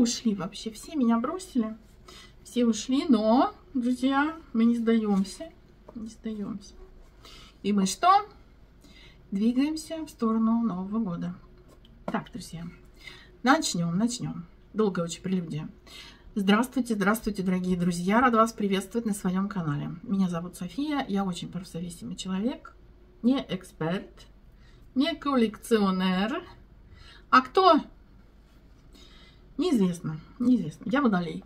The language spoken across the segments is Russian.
ушли вообще, все меня бросили. Все ушли, но, друзья, мы не сдаемся. Не сдаемся. И мы что? Двигаемся в сторону Нового года. Так, друзья, начнем, начнем. Долгая очень прелюдия. Здравствуйте, здравствуйте, дорогие друзья! Рада вас приветствовать на своем канале. Меня зовут София, я очень профзависимый человек, не эксперт, не коллекционер. А кто? Неизвестно, неизвестно. Я водолей.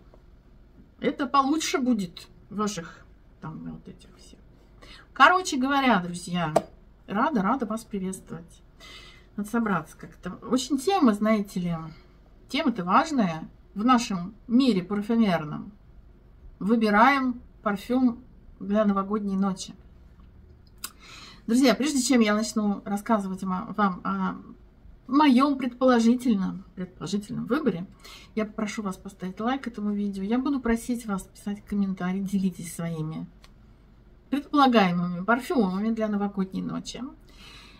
Это получше будет ваших там вот этих всех. Короче говоря, друзья, рада, рада вас приветствовать. Надо собраться как-то. Очень тема, знаете ли, тема-то важная в нашем мире парфюмерном. Выбираем парфюм для новогодней ночи. Друзья, прежде чем я начну рассказывать вам о моем предположительном, предположительном выборе, я попрошу вас поставить лайк этому видео. Я буду просить вас писать комментарии, делитесь своими предполагаемыми парфюмами для новогодней ночи.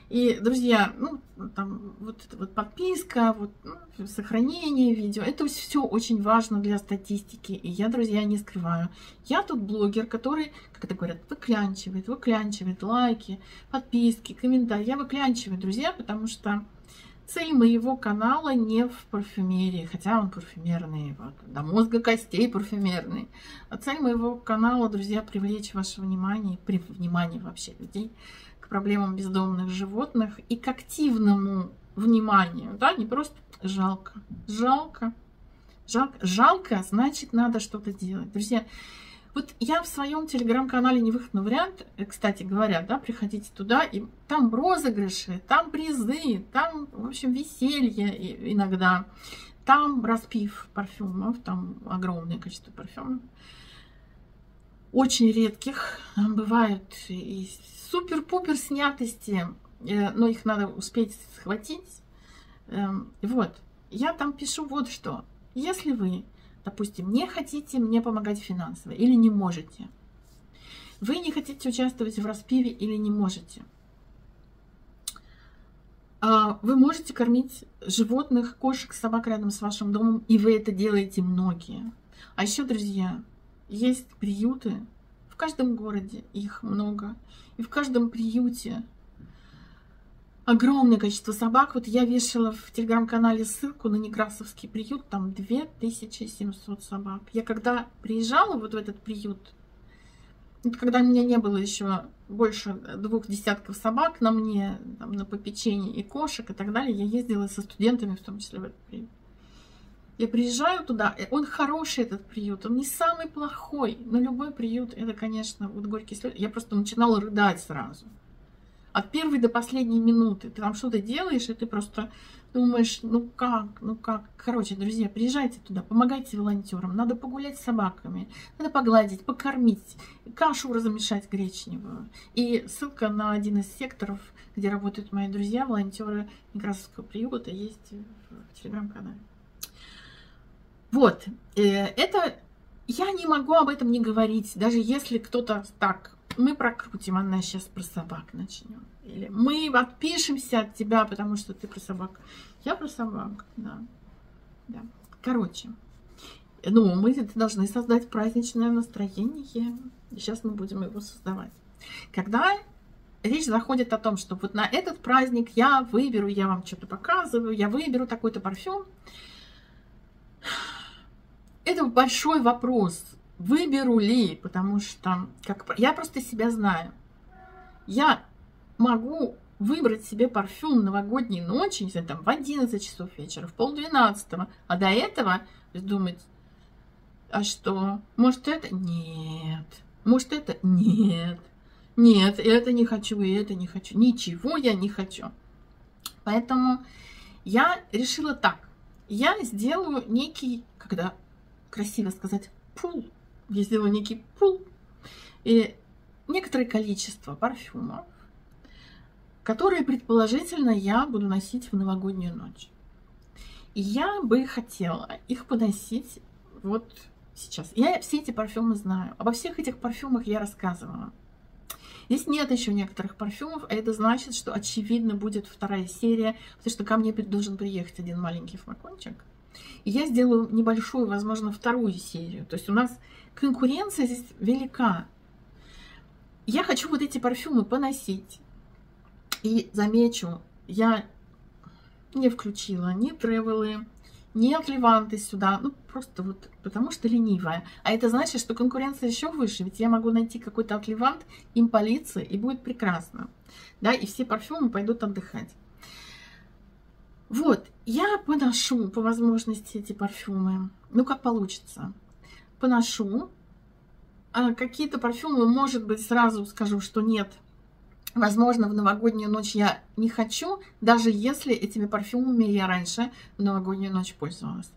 И, друзья, ну, там, вот эта вот подписка, вот, ну, сохранение видео, это все очень важно для статистики. И я, друзья, не скрываю. Я тут блогер, который, как это говорят, выклянчивает, выклянчивает лайки, подписки, комментарии. Я выклянчиваю, друзья, потому что цель моего канала не в парфюмерии, хотя он парфюмерный, вот, до мозга костей парфюмерный. А цель моего канала, друзья, привлечь ваше внимание, при внимании вообще людей к проблемам бездомных животных и к активному вниманию, да, не просто жалко, жалко, жалко, жалко, значит, надо что-то делать. Друзья, вот я в своем телеграм-канале «Невыходный вариант», э, кстати говоря, да, приходите туда, и там розыгрыши, там призы, там, в общем, веселье иногда, там распив парфюмов, там огромное количество парфюмов, очень редких, бывают и супер-пупер снятости, э, но их надо успеть схватить. Эм, вот, я там пишу вот что. Если вы, допустим, не хотите мне помогать финансово или не можете, вы не хотите участвовать в распиве или не можете, а, вы можете кормить животных, кошек, собак рядом с вашим домом, и вы это делаете многие. А еще, друзья, есть приюты, в каждом городе их много. И в каждом приюте огромное количество собак. Вот я вешала в телеграм-канале ссылку на Некрасовский приют, там 2700 собак. Я когда приезжала вот в этот приют, вот когда у меня не было еще больше двух десятков собак на мне, там, на попечении и кошек и так далее, я ездила со студентами в том числе в этот приют. Я приезжаю туда, он хороший этот приют, он не самый плохой, но любой приют, это, конечно, вот горький слез. Я просто начинала рыдать сразу. От первой до последней минуты. Ты там что-то делаешь, и ты просто думаешь, ну как, ну как. Короче, друзья, приезжайте туда, помогайте волонтерам. Надо погулять с собаками, надо погладить, покормить, кашу размешать гречневую. И ссылка на один из секторов, где работают мои друзья, волонтеры Некрасовского приюта, есть в телеграм-канале. Вот, э, это я не могу об этом не говорить, даже если кто-то так, мы прокрутим, она сейчас про собак начнем. Или мы отпишемся от тебя, потому что ты про собак. Я про собак, да. да. Короче, ну, мы должны создать праздничное настроение. Сейчас мы будем его создавать. Когда речь заходит о том, что вот на этот праздник я выберу, я вам что-то показываю, я выберу такой-то парфюм, это большой вопрос, выберу ли, потому что как, я просто себя знаю. Я могу выбрать себе парфюм новогодней ночи, не знаю, там, в 11 часов вечера, в полдвенадцатого, а до этого думать, а что, может это? Нет. Может это? Нет. Нет, это не хочу, и это не хочу. Ничего я не хочу. Поэтому я решила так. Я сделаю некий, когда красиво сказать, пул. Я сделала некий пул. И некоторое количество парфюмов, которые, предположительно, я буду носить в новогоднюю ночь. И я бы хотела их поносить вот сейчас. Я все эти парфюмы знаю. Обо всех этих парфюмах я рассказывала. Здесь нет еще некоторых парфюмов, а это значит, что очевидно будет вторая серия, потому что ко мне должен приехать один маленький флакончик. И я сделаю небольшую, возможно, вторую серию. То есть у нас конкуренция здесь велика. Я хочу вот эти парфюмы поносить. И замечу, я не включила ни тревелы, ни отливанты сюда, ну просто вот потому что ленивая. А это значит, что конкуренция еще выше, ведь я могу найти какой-то отливант, им политься, и будет прекрасно. Да, и все парфюмы пойдут отдыхать. Вот, я поношу по возможности эти парфюмы, ну как получится. Поношу. А какие-то парфюмы, может быть, сразу скажу, что нет, Возможно, в новогоднюю ночь я не хочу, даже если этими парфюмами я раньше в новогоднюю ночь пользовалась.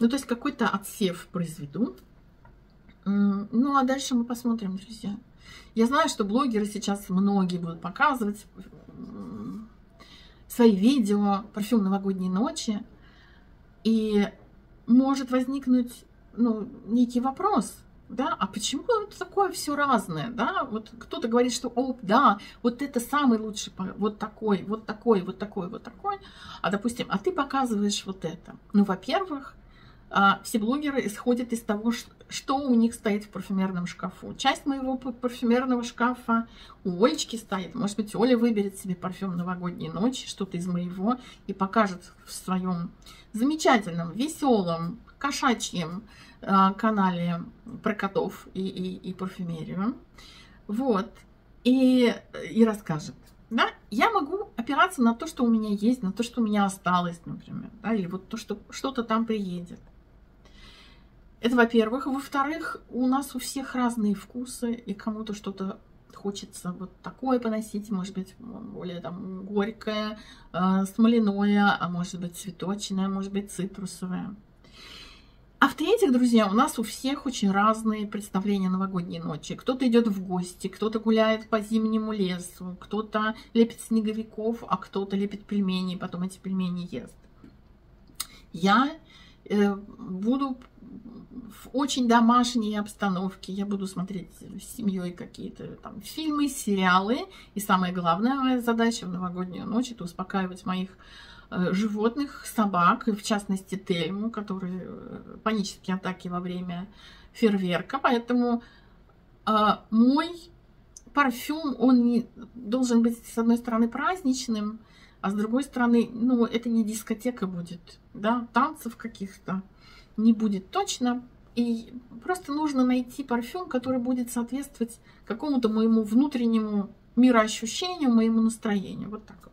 Ну, то есть какой-то отсев произведу. Ну, а дальше мы посмотрим, друзья. Я знаю, что блогеры сейчас многие будут показывать свои видео, парфюм новогодней ночи. И может возникнуть ну, некий вопрос – да, а почему такое все разное, да, вот кто-то говорит, что, о, да, вот это самый лучший, вот такой, вот такой, вот такой, вот такой, а, допустим, а ты показываешь вот это. Ну, во-первых, а, все блогеры исходят из того, что у них стоит в парфюмерном шкафу. Часть моего парфюмерного шкафа у Олечки стоит. Может быть, Оля выберет себе парфюм новогодней ночи, что-то из моего, и покажет в своем замечательном, веселом, кошачьем э, канале про котов и, и, и парфюмерию. Вот. И, и расскажет. Да? Я могу опираться на то, что у меня есть, на то, что у меня осталось, например. Да? Или вот то, что что-то там приедет. Это во-первых. Во-вторых, у нас у всех разные вкусы, и кому-то что-то хочется вот такое поносить, может быть, более там горькое, э, смоляное, а может быть цветочное, может быть цитрусовое. А в-третьих, друзья, у нас у всех очень разные представления новогодней ночи. Кто-то идет в гости, кто-то гуляет по зимнему лесу, кто-то лепит снеговиков, а кто-то лепит пельмени, и потом эти пельмени ест. Я э, буду в очень домашней обстановке. Я буду смотреть с семьей какие-то там фильмы, сериалы. И самая главная моя задача в новогоднюю ночь это успокаивать моих животных, собак, в частности Тельму, которые э, панические атаки во время фейерверка. Поэтому э, мой парфюм, он не, должен быть, с одной стороны, праздничным, а с другой стороны, ну, это не дискотека будет, да, танцев каких-то не будет точно. И просто нужно найти парфюм, который будет соответствовать какому-то моему внутреннему мироощущению, моему настроению. Вот так вот.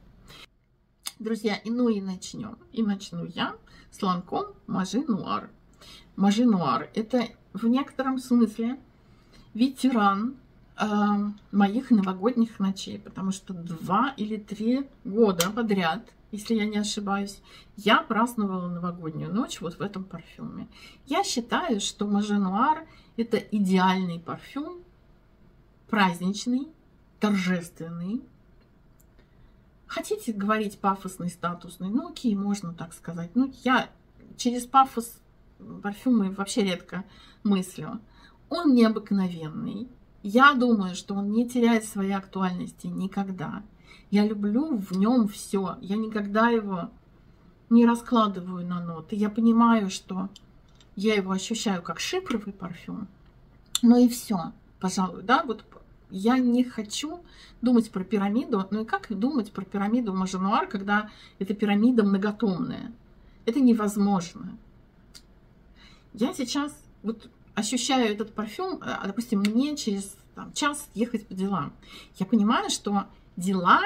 Друзья, и ну и начнем. И начну я с ланком Мажи Нуар. Мажи Нуар – это в некотором смысле ветеран э, моих новогодних ночей, потому что два или три года подряд, если я не ошибаюсь, я праздновала новогоднюю ночь вот в этом парфюме. Я считаю, что Мажи Нуар – это идеальный парфюм, праздничный, торжественный, Хотите говорить пафосный, статусный? Ну, окей, можно так сказать. Ну, я через пафос парфюмы вообще редко мыслю. Он необыкновенный. Я думаю, что он не теряет своей актуальности никогда. Я люблю в нем все. Я никогда его не раскладываю на ноты. Я понимаю, что я его ощущаю как шипровый парфюм. Но и все, пожалуй, да, вот я не хочу думать про пирамиду. Ну и как думать про пирамиду Маженуар, когда эта пирамида многотомная? Это невозможно. Я сейчас вот ощущаю этот парфюм, а, допустим, мне через там, час ехать по делам. Я понимаю, что дела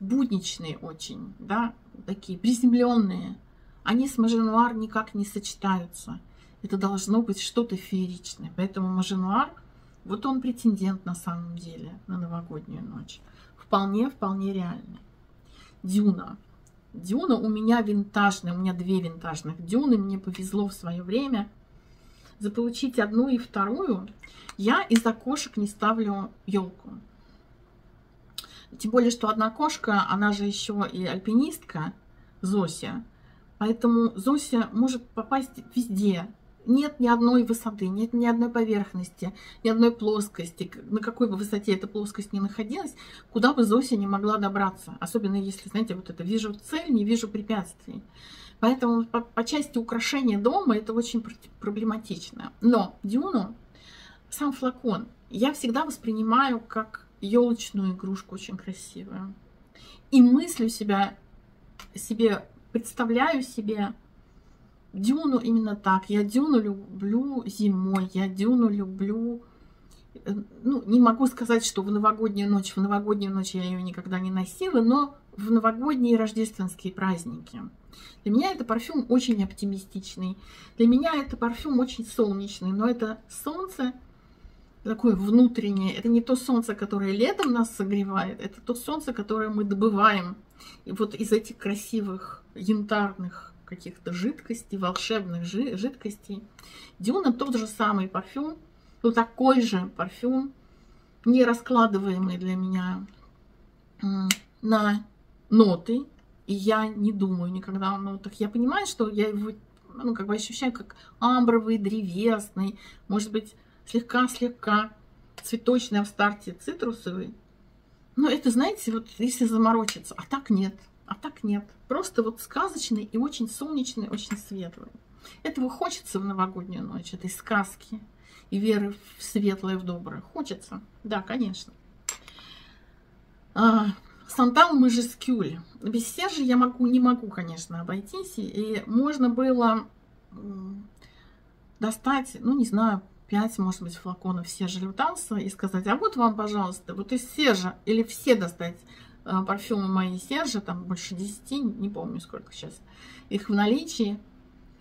будничные очень, да, такие приземленные. Они с Маженуар никак не сочетаются. Это должно быть что-то фееричное. Поэтому Маженуар – вот он претендент на самом деле на новогоднюю ночь. Вполне, вполне реальный. Дюна. Дюна у меня винтажная, у меня две винтажных дюны. Мне повезло в свое время заполучить одну и вторую. Я из окошек не ставлю елку. Тем более, что одна кошка, она же еще и альпинистка, Зося. Поэтому Зося может попасть везде, нет ни одной высоты, нет ни одной поверхности, ни одной плоскости, на какой бы высоте эта плоскость ни находилась, куда бы Зося не могла добраться. Особенно если, знаете, вот это вижу цель, не вижу препятствий. Поэтому по, по части украшения дома это очень проблематично. Но Дюну, сам флакон, я всегда воспринимаю как елочную игрушку очень красивую. И мыслю себя, себе, представляю себе Дюну именно так. Я Дюну люблю зимой, я Дюну люблю... Э, ну, не могу сказать, что в новогоднюю ночь, в новогоднюю ночь я ее никогда не носила, но в новогодние и рождественские праздники. Для меня это парфюм очень оптимистичный. Для меня это парфюм очень солнечный, но это солнце такое внутреннее. Это не то солнце, которое летом нас согревает, это то солнце, которое мы добываем. И вот из этих красивых янтарных каких-то жидкостей, волшебных жи жидкостей. Дюна тот же самый парфюм, ну такой же парфюм, не раскладываемый для меня на ноты. И я не думаю никогда о нотах. Я понимаю, что я его ну, как бы ощущаю как амбровый, древесный, может быть, слегка-слегка цветочный, в старте цитрусовый. Но это, знаете, вот если заморочиться, а так нет. А так нет. Просто вот сказочный и очень солнечный, очень светлый. Этого хочется в новогоднюю ночь, этой сказки и веры в светлое, в доброе. Хочется. Да, конечно. А, Сантал Мажескюль. Без Сержа я могу, не могу, конечно, обойтись. И можно было достать, ну, не знаю, 5, может быть, флаконов Сержа Лютанса и сказать, а вот вам, пожалуйста, вот из Сержа, или все достать парфюмы мои Сержа, там больше 10, не помню сколько сейчас, их в наличии,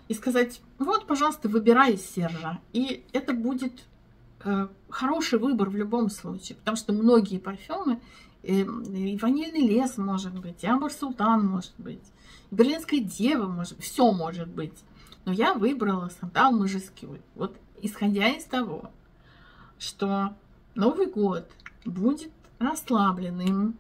и сказать, вот, пожалуйста, выбирай из Сержа. И это будет э, хороший выбор в любом случае, потому что многие парфюмы, э, и ванильный лес может быть, и амбар султан может быть, и берлинская дева может быть, все может быть. Но я выбрала сандал мажескюль. Вот исходя из того, что Новый год будет расслабленным,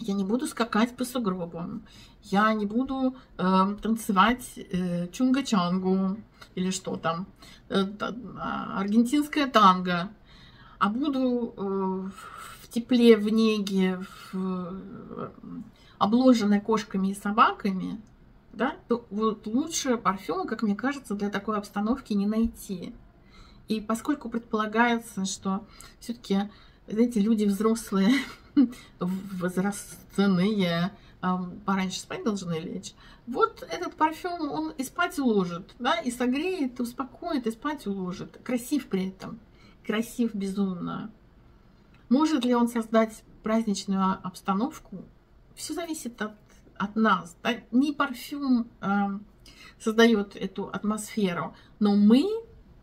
я не буду скакать по сугробам, я не буду э, танцевать э, чунга-чангу или что там, э, а, аргентинское танго, а буду э, в тепле, в неге, в, э, обложенной кошками и собаками, да, то вот лучше парфюма, как мне кажется, для такой обстановки не найти. И поскольку предполагается, что все-таки, знаете, люди взрослые возрастные, пораньше спать должны лечь. Вот этот парфюм, он и спать уложит, да, и согреет, и успокоит, и спать уложит. Красив при этом, красив безумно. Может ли он создать праздничную обстановку? Все зависит от, от нас. Да? Не парфюм э, создает эту атмосферу, но мы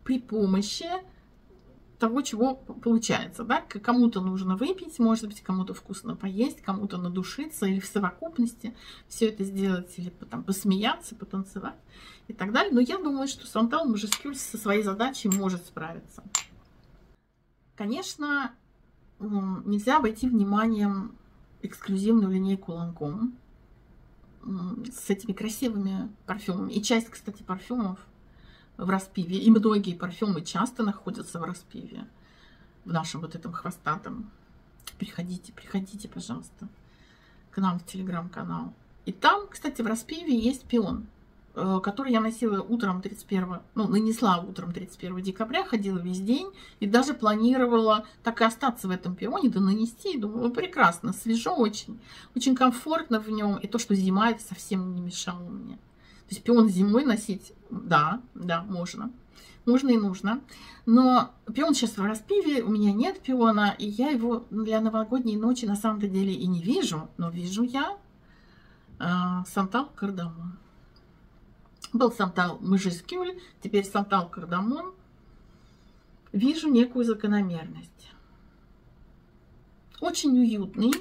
при помощи того, чего получается. Да? Кому-то нужно выпить, может быть, кому-то вкусно поесть, кому-то надушиться, или в совокупности все это сделать, или там, посмеяться, потанцевать и так далее. Но я думаю, что Сантал Мажескюль со своей задачей может справиться. Конечно, нельзя обойти вниманием эксклюзивную линейку Ланком с этими красивыми парфюмами. И часть, кстати, парфюмов в распиве. И многие парфюмы часто находятся в распиве. В нашем вот этом хвостатом. Приходите, приходите, пожалуйста, к нам в телеграм-канал. И там, кстати, в распиве есть пион, э, который я носила утром 31, ну, нанесла утром 31 декабря, ходила весь день и даже планировала так и остаться в этом пионе, да нанести. И думала, прекрасно, свежо очень, очень комфортно в нем. И то, что зима, это совсем не мешало мне. То есть пион зимой носить, да, да, можно. Можно и нужно. Но пион сейчас в распиве, у меня нет пиона, и я его для новогодней ночи на самом-то деле и не вижу. Но вижу я э, Сантал Кардамон. Был Сантал Мыжескюль, теперь Сантал Кардамон. Вижу некую закономерность. Очень уютный,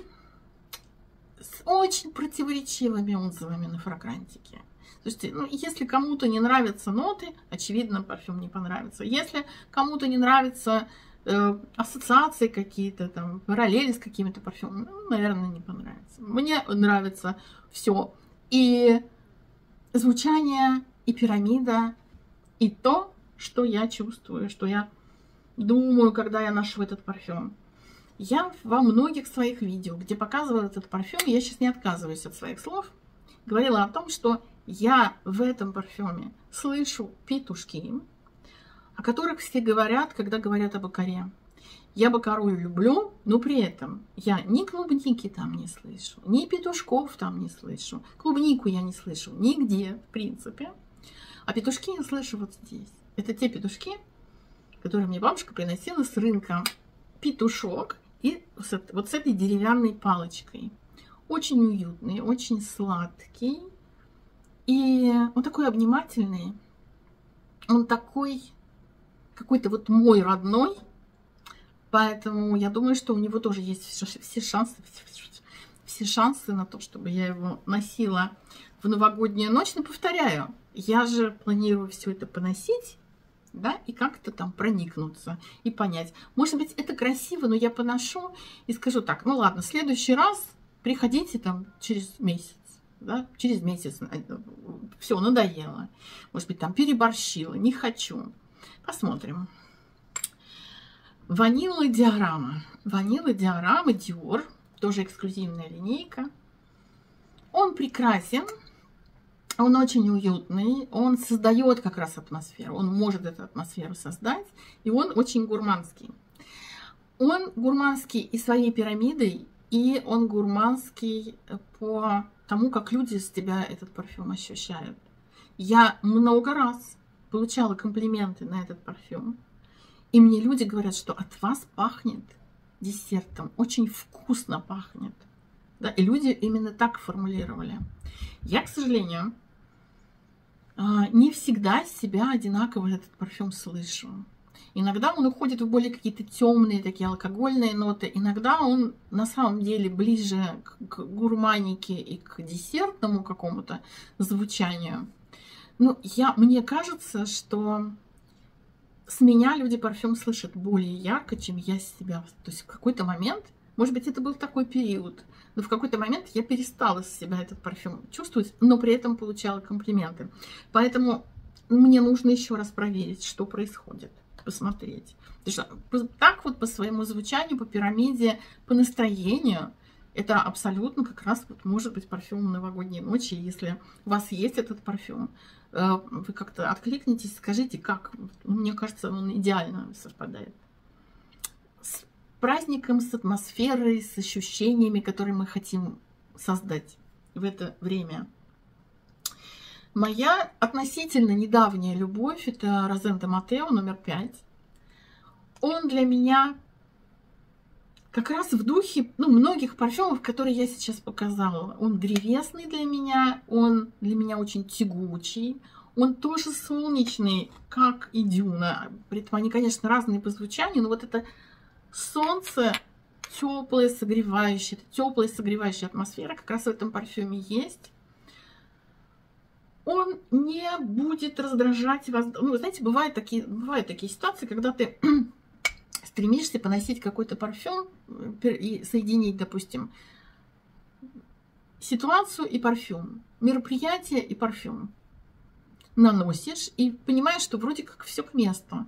с очень противоречивыми отзывами на фрагрантике. То есть, ну, если кому-то не нравятся ноты, очевидно, парфюм не понравится. Если кому-то не нравятся э, ассоциации какие-то, там, параллели с какими-то парфюмами, ну, наверное, не понравится. Мне нравится все. И звучание, и пирамида, и то, что я чувствую, что я думаю, когда я ношу этот парфюм. Я во многих своих видео, где показывала этот парфюм, я сейчас не отказываюсь от своих слов, говорила о том, что я в этом парфюме слышу петушки, о которых все говорят, когда говорят об Акаре. Я Бакару люблю, но при этом я ни клубники там не слышу, ни петушков там не слышу. Клубнику я не слышу нигде, в принципе. А петушки я слышу вот здесь. Это те петушки, которые мне бабушка приносила с рынка. Петушок и вот с этой деревянной палочкой. Очень уютный, очень сладкий. И он такой обнимательный. Он такой какой-то вот мой родной. Поэтому я думаю, что у него тоже есть все шансы, все шансы на то, чтобы я его носила в новогоднюю ночь. Но повторяю, я же планирую все это поносить да, и как-то там проникнуться и понять. Может быть, это красиво, но я поношу и скажу так, ну ладно, в следующий раз приходите там через месяц, да, через месяц, э, все, надоело. Может быть, там переборщила, не хочу. Посмотрим. Ванила диорама. Ванила диорама Dior, тоже эксклюзивная линейка. Он прекрасен, он очень уютный, он создает как раз атмосферу, он может эту атмосферу создать, и он очень гурманский. Он гурманский и своей пирамидой, и он гурманский по тому, как люди с тебя этот парфюм ощущают. Я много раз получала комплименты на этот парфюм, и мне люди говорят, что от вас пахнет десертом, очень вкусно пахнет. Да, и люди именно так формулировали. Я, к сожалению, а, не всегда себя одинаково этот парфюм слышу. Иногда он уходит в более какие-то темные, такие алкогольные ноты. Иногда он на самом деле ближе к гурманике и к десертному какому-то звучанию. Ну, я, мне кажется, что с меня люди парфюм слышат более ярко, чем я себя. То есть в какой-то момент, может быть, это был такой период, но в какой-то момент я перестала с себя этот парфюм чувствовать, но при этом получала комплименты. Поэтому мне нужно еще раз проверить, что происходит, посмотреть. Потому что так вот по своему звучанию, по пирамиде, по настроению, это абсолютно как раз вот может быть парфюм новогодней ночи. Если у вас есть этот парфюм, э, вы как-то откликнитесь, скажите, как. Мне кажется, он идеально совпадает праздником, с атмосферой, с ощущениями, которые мы хотим создать в это время. Моя относительно недавняя любовь – это Розента Матео номер пять. Он для меня как раз в духе ну, многих парфюмов, которые я сейчас показала. Он древесный для меня, он для меня очень тягучий, он тоже солнечный, как и дюна. При этом они, конечно, разные по звучанию, но вот это солнце теплое, согревающее. Теплая, согревающая атмосфера как раз в этом парфюме есть. Он не будет раздражать вас. Ну, знаете, бывают такие, бывают такие ситуации, когда ты стремишься поносить какой-то парфюм э, и соединить, допустим, ситуацию и парфюм, мероприятие и парфюм. Наносишь и понимаешь, что вроде как все к месту.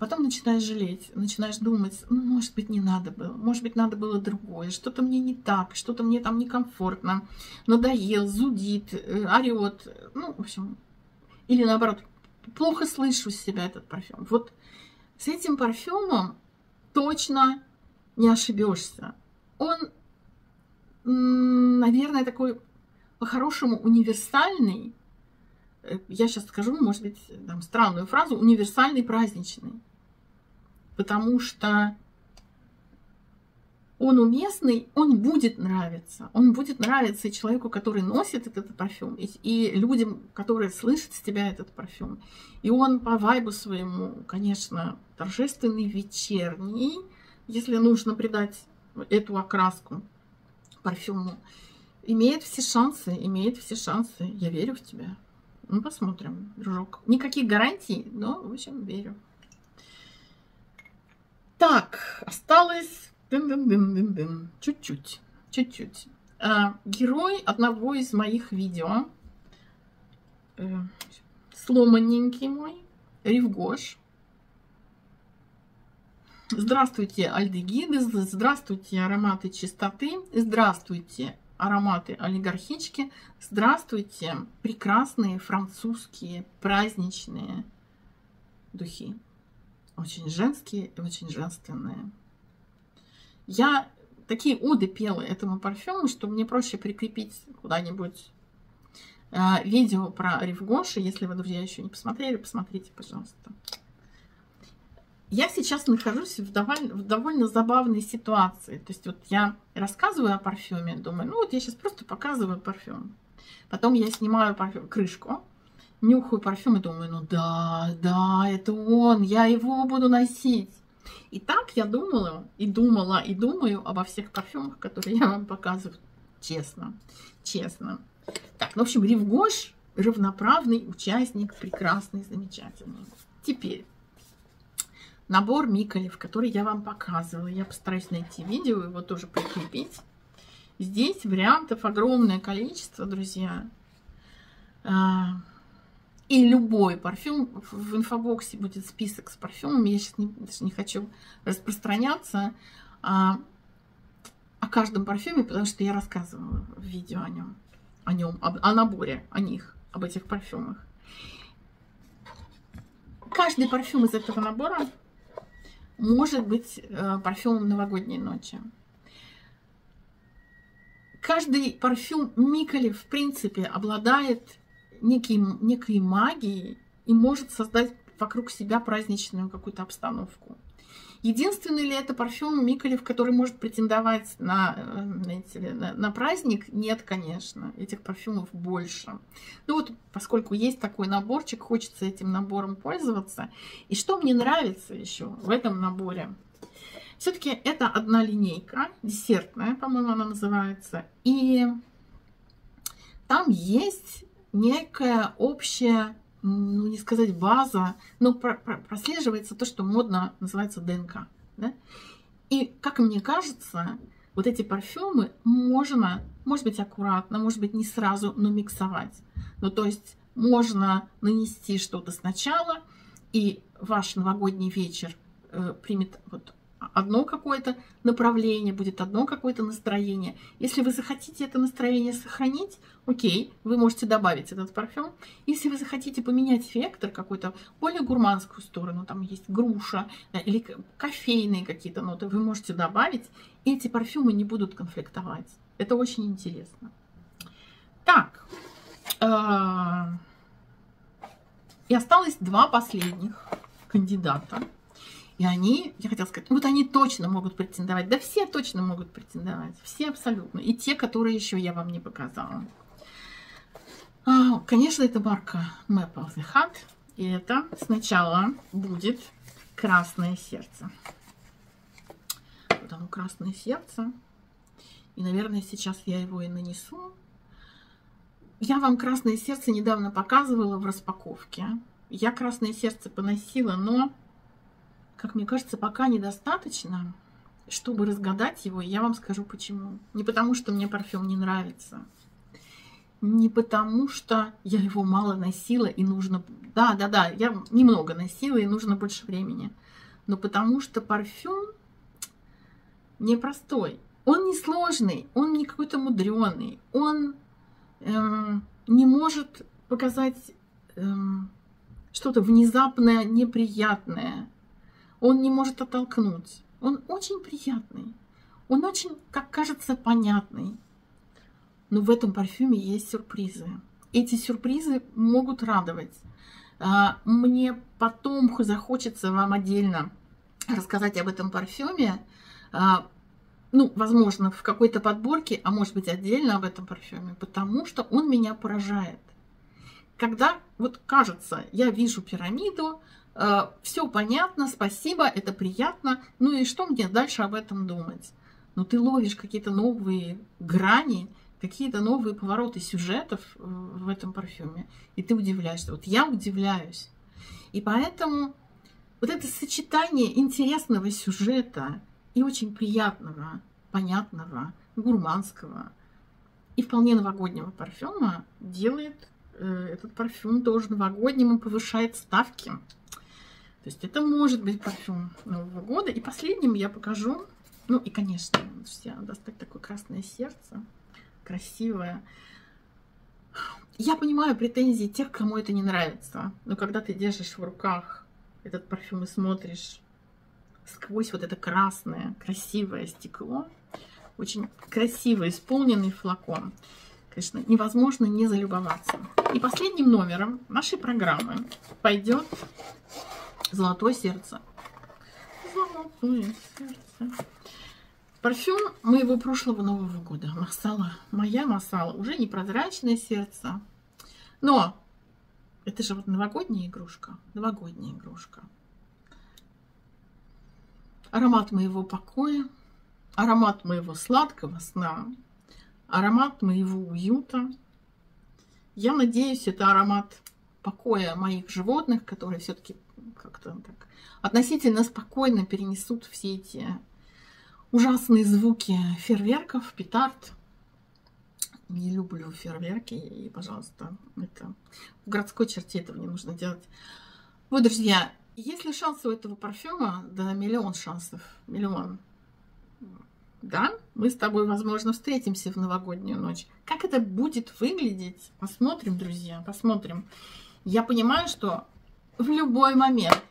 Потом начинаешь жалеть, начинаешь думать, ну, может быть, не надо было, может быть, надо было другое, что-то мне не так, что-то мне там некомфортно, надоел, зудит, э, орет, ну, в общем, или наоборот, плохо слышу себя этот парфюм. Вот с этим парфюмом точно не ошибешься. Он, наверное, такой по-хорошему универсальный, Э, я сейчас скажу, может быть, там, странную фразу, универсальный праздничный. Потому что он уместный, он будет нравиться. Он будет нравиться и человеку, который носит этот парфюм, и, и людям, которые слышат с тебя этот парфюм. И он по вайбу своему, конечно, торжественный, вечерний, если нужно придать эту окраску парфюму. Имеет все шансы, имеет все шансы. Я верю в тебя. Ну, посмотрим, дружок. Никаких гарантий, но, в общем, верю. Так, осталось чуть-чуть, чуть-чуть. А, герой одного из моих видео, э, сломанненький мой, Ривгош. Здравствуйте, альдегиды, здравствуйте, ароматы чистоты, здравствуйте, ароматы олигархички, здравствуйте, прекрасные французские праздничные духи. Очень женские и очень женственные. Я такие оды пела этому парфюму, что мне проще прикрепить куда-нибудь э, видео про Ривгоши. Если вы, друзья, еще не посмотрели, посмотрите, пожалуйста. Я сейчас нахожусь в довольно, в довольно забавной ситуации. То есть вот я рассказываю о парфюме, думаю, ну вот я сейчас просто показываю парфюм. Потом я снимаю парфюм, крышку, нюхаю парфюм и думаю, ну да, да, это он, я его буду носить. И так я думала, и думала, и думаю обо всех парфюмах, которые я вам показываю. Честно, честно. Так, ну, в общем, Ривгош равноправный участник, прекрасный, замечательный. Теперь, набор Миколев, который я вам показывала. Я постараюсь найти видео, его тоже прикрепить. Здесь вариантов огромное количество, друзья. А, и любой парфюм, в инфобоксе будет список с парфюмами. Я сейчас не, даже не хочу распространяться о, о каждом парфюме, потому что я рассказывала в видео о нем, о нем, об, о наборе, о них, об этих парфюмах. Каждый парфюм из этого набора может быть э, парфюмом новогодней ночи. Каждый парфюм Миколи, в принципе, обладает неким, некой магией и может создать вокруг себя праздничную какую-то обстановку. Единственный ли это парфюм Миколев, который может претендовать на, э, знаете на, на праздник? Нет, конечно. Этих парфюмов больше. Ну вот, поскольку есть такой наборчик, хочется этим набором пользоваться. И что мне нравится еще в этом наборе? Все-таки это одна линейка, десертная, по-моему, она называется. И там есть некая общая ну, не сказать база, но прослеживается то, что модно называется ДНК. Да? И, как мне кажется, вот эти парфюмы можно, может быть, аккуратно, может быть, не сразу, но миксовать. Ну, то есть можно нанести что-то сначала, и ваш новогодний вечер э, примет вот одно какое-то направление, будет одно какое-то настроение. Если вы захотите это настроение сохранить, окей, вы можете добавить этот парфюм. Если вы захотите поменять вектор какой-то более гурманскую сторону, там есть груша да, или кофейные какие-то ноты, вы можете добавить, эти парфюмы не будут конфликтовать. Это очень интересно. Так, э, и осталось два последних кандидата. И они, я хотела сказать, вот они точно могут претендовать. Да все точно могут претендовать. Все абсолютно. И те, которые еще я вам не показала. А, конечно, это марка Map of the Heart. И это сначала будет красное сердце. Вот оно, красное сердце. И, наверное, сейчас я его и нанесу. Я вам красное сердце недавно показывала в распаковке. Я красное сердце поносила, но как мне кажется, пока недостаточно, чтобы разгадать его. Я вам скажу почему. Не потому, что мне парфюм не нравится. Не потому, что я его мало носила и нужно... Да, да, да, я немного носила и нужно больше времени. Но потому что парфюм непростой. Он не сложный, он не какой-то мудреный. Он эм, не может показать эм, что-то внезапное, неприятное он не может оттолкнуть. Он очень приятный. Он очень, как кажется, понятный. Но в этом парфюме есть сюрпризы. Эти сюрпризы могут радовать. А, мне потом захочется вам отдельно рассказать об этом парфюме. А, ну, возможно, в какой-то подборке, а может быть отдельно об этом парфюме, потому что он меня поражает. Когда вот кажется, я вижу пирамиду, все понятно, спасибо, это приятно. Ну и что мне дальше об этом думать? Ну ты ловишь какие-то новые грани, какие-то новые повороты сюжетов э, в этом парфюме, и ты удивляешься. Вот я удивляюсь. И поэтому вот это сочетание интересного сюжета и очень приятного, понятного, гурманского и вполне новогоднего парфюма делает э, этот парфюм тоже новогодним и повышает ставки. То есть это может быть парфюм Нового года. И последним я покажу, ну и, конечно, все достать такое красное сердце, красивое. Я понимаю претензии тех, кому это не нравится. Но когда ты держишь в руках этот парфюм и смотришь сквозь вот это красное, красивое стекло, очень красиво исполненный флакон, конечно, невозможно не залюбоваться. И последним номером нашей программы пойдет Золотое сердце. Золотое сердце. Парфюм моего прошлого Нового года. Масала. Моя масала. Уже не прозрачное сердце. Но это же вот новогодняя игрушка. Новогодняя игрушка. Аромат моего покоя. Аромат моего сладкого сна. Аромат моего уюта. Я надеюсь, это аромат покоя моих животных, которые все-таки как-то так относительно спокойно перенесут все эти ужасные звуки фейерверков, петард. Не люблю фейерверки, и, пожалуйста, это в городской черте этого не нужно делать. Вот, друзья, есть ли шанс у этого парфюма? Да, миллион шансов, миллион. Да, мы с тобой, возможно, встретимся в новогоднюю ночь. Как это будет выглядеть? Посмотрим, друзья, посмотрим. Я понимаю, что в любой момент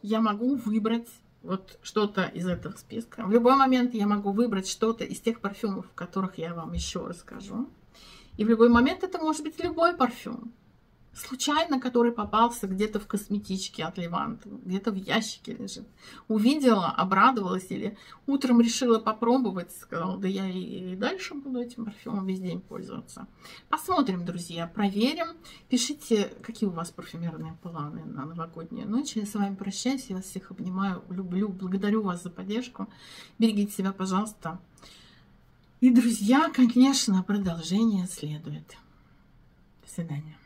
я могу выбрать вот что-то из этого списка. В любой момент я могу выбрать что-то из тех парфюмов, о которых я вам еще расскажу. И в любой момент это может быть любой парфюм случайно, который попался где-то в косметичке от Леванта, где-то в ящике лежит. Увидела, обрадовалась или утром решила попробовать, сказала, да я и дальше буду этим парфюмом весь день пользоваться. Посмотрим, друзья, проверим. Пишите, какие у вас парфюмерные планы на новогоднюю ночь. Я с вами прощаюсь, я вас всех обнимаю, люблю, благодарю вас за поддержку. Берегите себя, пожалуйста. И, друзья, конечно, продолжение следует. До свидания.